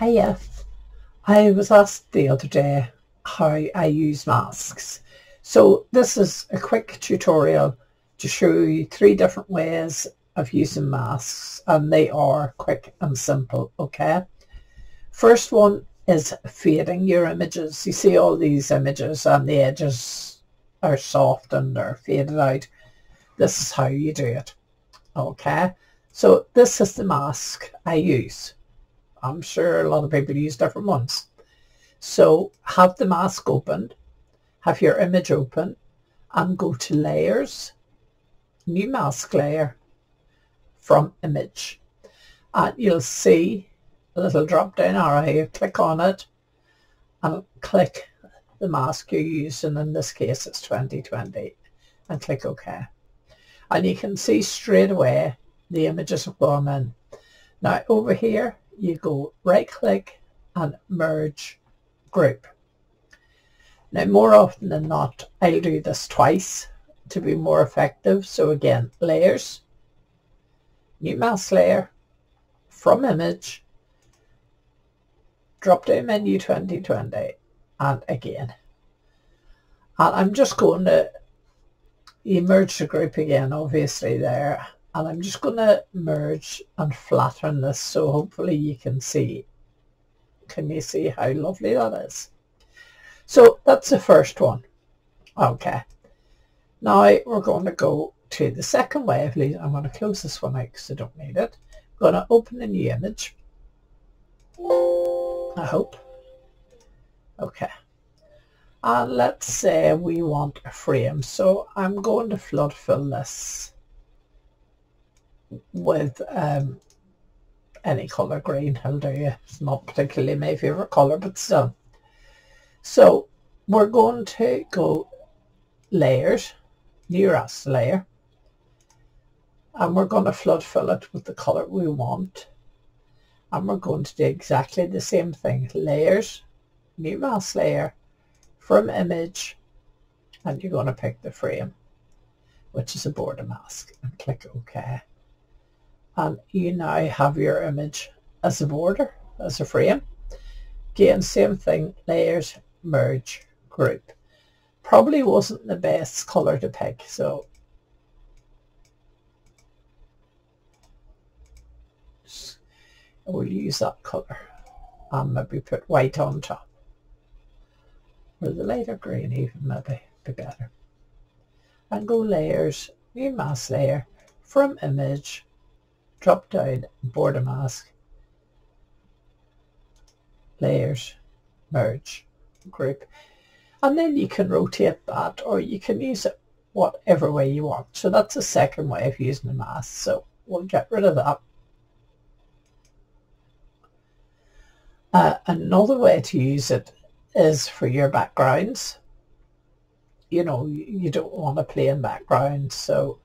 Hiya. I was asked the other day how I use masks. So this is a quick tutorial to show you three different ways of using masks and they are quick and simple, okay? First one is fading your images. You see all these images and the edges are soft and they're faded out. This is how you do it, okay? So this is the mask I use. I'm sure a lot of people use different ones. So have the mask opened, have your image open and go to layers, new mask layer from image. And you'll see a little drop down arrow here. Click on it and click the mask you're using. In this case it's 2020 and click OK. And you can see straight away the images have gone in. Now over here you go right click and merge group. Now more often than not I'll do this twice to be more effective. So again layers, new mask layer, from image, drop down menu 2020 and again. And I'm just going to merge the group again obviously there and I'm just going to merge and flatten this so hopefully you can see can you see how lovely that is? So that's the first one. Okay. Now we're going to go to the second wave. I'm going to close this one out because I don't need it. I'm going to open a new image. I hope. Okay. And let's say we want a frame. So I'm going to flood fill this with um, any colour green will do you. It's not particularly my favourite colour but still. So we're going to go layers, new raster layer and we're going to flood fill it with the colour we want and we're going to do exactly the same thing. Layers, new mask layer from image and you're going to pick the frame which is a border mask and click OK and you now have your image as a border, as a frame. Again, same thing, layers, merge, group. Probably wasn't the best colour to pick, so we'll use that colour and maybe put white on top. Or the lighter green even maybe be better. And go layers, new mask layer, from image, drop down border mask, layers, merge, group. And then you can rotate that or you can use it whatever way you want. So that's the second way of using the mask. So we'll get rid of that. Uh, another way to use it is for your backgrounds. You know, you don't want a plain background, so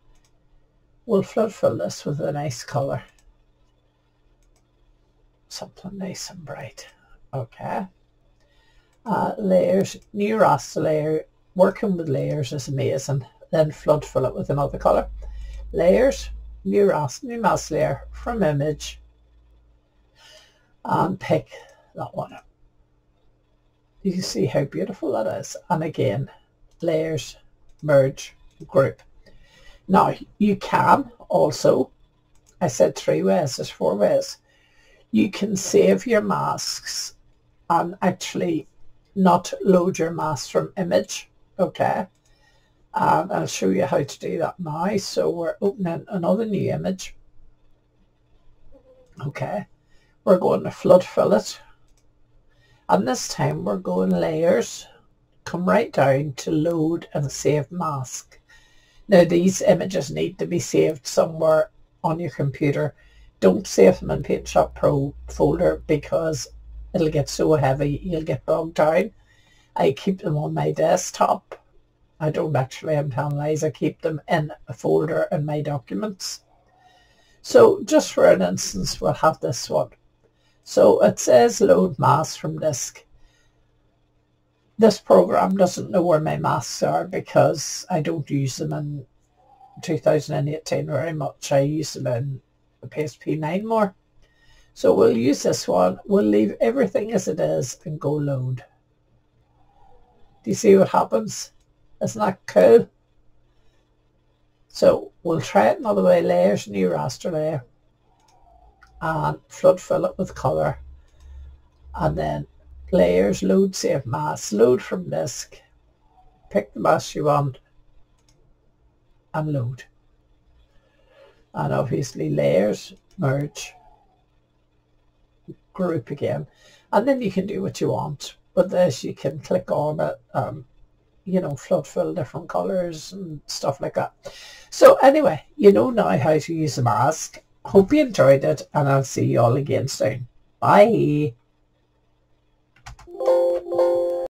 We'll flood fill this with a nice colour. Something nice and bright. Okay. Uh, layers, new raster layer. Working with layers is amazing. Then flood fill it with another colour. Layers, new raster, new mask layer from image. And pick that one up. You can see how beautiful that is. And again, layers, merge, group. Now, you can also, I said three ways, there's four ways. You can save your masks and actually not load your mask from image, okay? And I'll show you how to do that now. So we're opening another new image. Okay, we're going to flood fill it. And this time we're going layers, come right down to load and save mask. Now these images need to be saved somewhere on your computer. Don't save them in PaintShop Pro folder because it'll get so heavy you'll get bogged down. I keep them on my desktop. I don't actually, lies, I keep them in a folder in my documents. So just for an instance, we'll have this one. So it says load mask from disk this program doesn't know where my masks are because I don't use them in 2018 very much. I use them in the PSP 9 more. So we'll use this one. We'll leave everything as it is and go load. Do you see what happens? Isn't that cool? So we'll try it another way. Layers, new raster layer. And flood fill it with colour. And then layers, load, save mask, load from disk. Pick the mask you want and load. And obviously layers, merge, group again. And then you can do what you want. With this you can click on it, um, you know, flood fill different colours and stuff like that. So anyway, you know now how to use the mask. Hope you enjoyed it and I'll see you all again soon. Bye.